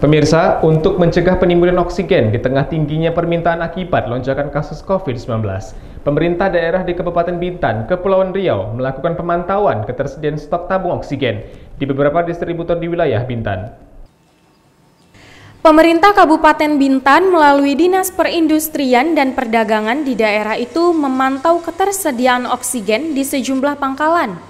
Pemirsa, untuk mencegah penimbunan oksigen di tengah tingginya permintaan akibat lonjakan kasus COVID-19, pemerintah daerah di Kabupaten Bintan, Kepulauan Riau melakukan pemantauan ketersediaan stok tabung oksigen di beberapa distributor di wilayah Bintan. Pemerintah Kabupaten Bintan melalui Dinas Perindustrian dan Perdagangan di daerah itu memantau ketersediaan oksigen di sejumlah pangkalan.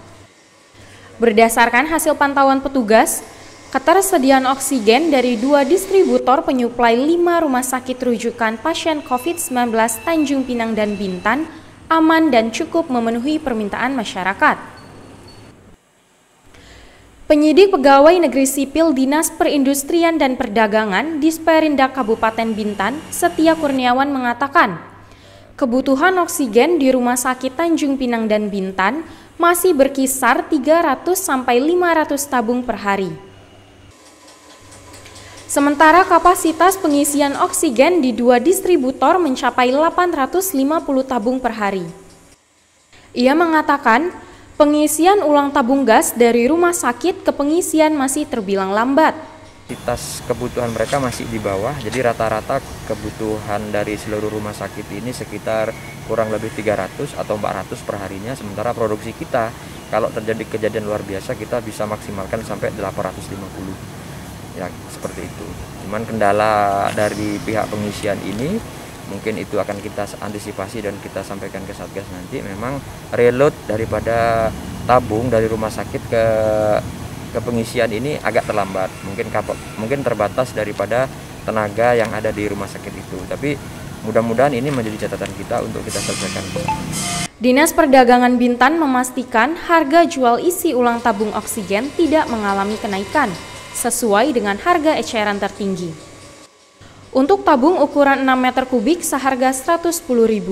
Berdasarkan hasil pantauan petugas, Ketersediaan oksigen dari dua distributor penyuplai lima rumah sakit rujukan pasien COVID-19 Tanjung Pinang dan Bintan aman dan cukup memenuhi permintaan masyarakat. Penyidik Pegawai Negeri Sipil Dinas Perindustrian dan Perdagangan Disperindak Kabupaten Bintan, Setia Kurniawan mengatakan, kebutuhan oksigen di Rumah Sakit Tanjung Pinang dan Bintan masih berkisar 300 sampai 500 tabung per hari. Sementara kapasitas pengisian oksigen di dua distributor mencapai 850 tabung per hari. Ia mengatakan, pengisian ulang tabung gas dari rumah sakit ke pengisian masih terbilang lambat. Kapasitas kebutuhan mereka masih di bawah, jadi rata-rata kebutuhan dari seluruh rumah sakit ini sekitar kurang lebih 300 atau 400 per harinya, sementara produksi kita kalau terjadi kejadian luar biasa kita bisa maksimalkan sampai 850 ya seperti itu. Cuman kendala dari pihak pengisian ini mungkin itu akan kita antisipasi dan kita sampaikan ke Satgas nanti. Memang reload daripada tabung dari rumah sakit ke ke pengisian ini agak terlambat. Mungkin kapok mungkin terbatas daripada tenaga yang ada di rumah sakit itu. Tapi mudah-mudahan ini menjadi catatan kita untuk kita selesaikan. Dinas Perdagangan Bintan memastikan harga jual isi ulang tabung oksigen tidak mengalami kenaikan sesuai dengan harga eceran tertinggi. Untuk tabung ukuran 6 meter kubik seharga Rp110.000.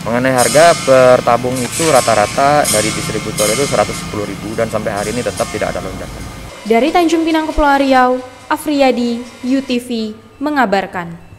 Mengenai harga per tabung itu rata-rata dari distributor itu Rp110.000 dan sampai hari ini tetap tidak ada lonjakan. Dari Tanjung Pinang Kepulauan Riau, Afriyadi, UTV mengabarkan.